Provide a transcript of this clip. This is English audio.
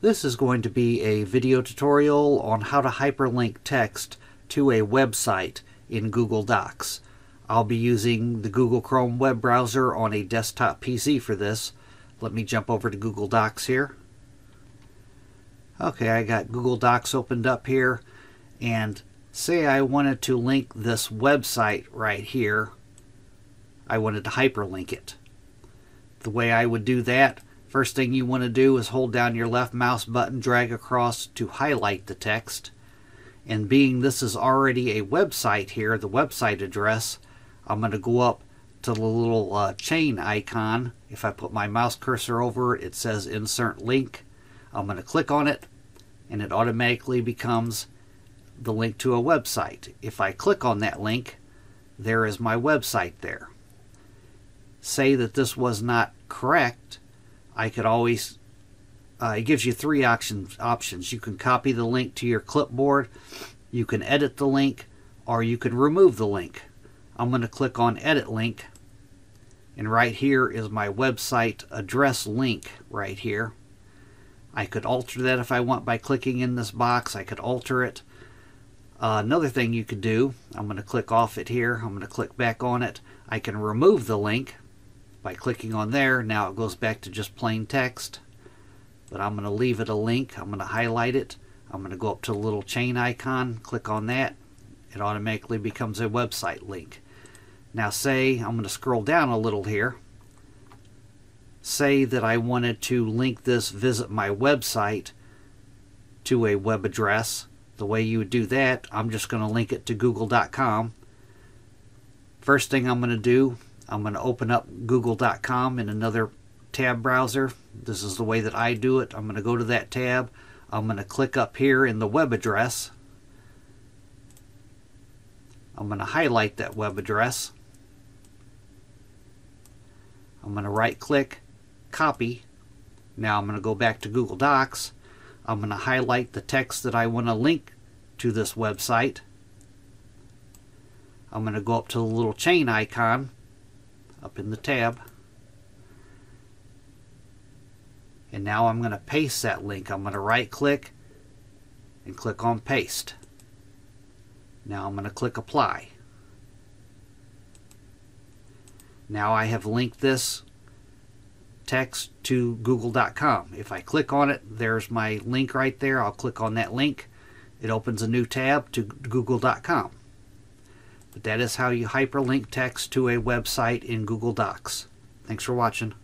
This is going to be a video tutorial on how to hyperlink text to a website in Google Docs. I'll be using the Google Chrome web browser on a desktop PC for this. Let me jump over to Google Docs here. Okay, I got Google Docs opened up here and say I wanted to link this website right here. I wanted to hyperlink it. The way I would do that First thing you want to do is hold down your left mouse button, drag across to highlight the text. And being this is already a website here, the website address, I'm going to go up to the little uh, chain icon. If I put my mouse cursor over it, it says insert link. I'm going to click on it and it automatically becomes the link to a website. If I click on that link, there is my website there. Say that this was not correct, I could always, uh, it gives you three options, options. You can copy the link to your clipboard, you can edit the link, or you can remove the link. I'm going to click on edit link and right here is my website address link right here. I could alter that if I want by clicking in this box. I could alter it. Uh, another thing you could do, I'm going to click off it here. I'm going to click back on it. I can remove the link by clicking on there. Now it goes back to just plain text. But I'm going to leave it a link. I'm going to highlight it. I'm going to go up to the little chain icon, click on that. It automatically becomes a website link. Now say, I'm going to scroll down a little here. Say that I wanted to link this visit my website to a web address. The way you would do that, I'm just going to link it to google.com. First thing I'm going to do, I'm going to open up google.com in another tab browser. This is the way that I do it. I'm going to go to that tab. I'm going to click up here in the web address. I'm going to highlight that web address. I'm going to right click, copy. Now I'm going to go back to Google Docs. I'm going to highlight the text that I want to link to this website. I'm going to go up to the little chain icon up in the tab. And now I'm going to paste that link. I'm going to right click and click on paste. Now I'm going to click apply. Now I have linked this text to google.com. If I click on it, there's my link right there. I'll click on that link. It opens a new tab to google.com. But that is how you hyperlink text to a website in Google Docs. Thanks for watching.